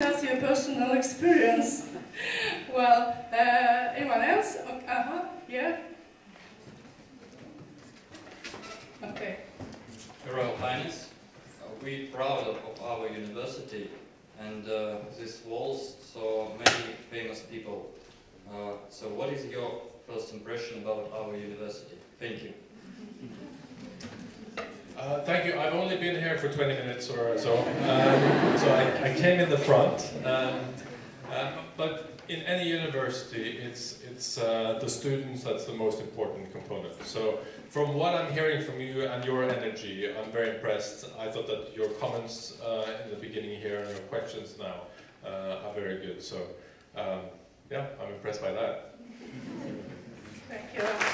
That's your personal experience. well, uh, anyone else? Uh huh. Yeah. Okay. Your Royal Highness, uh, we're proud of, of our university and uh, these walls saw many famous people. Uh, so what is your first impression about our university? Thank you. Uh, thank you. I've only been here for 20 minutes or so, um, so I, I, came in the front. Um, uh, but in any university, it's it's uh, the students that's the most important component. So from what I'm hearing from you and your energy, I'm very impressed. I thought that your comments uh, in the beginning here and your questions now uh, are very good. So um, yeah, I'm impressed by that. Thank you.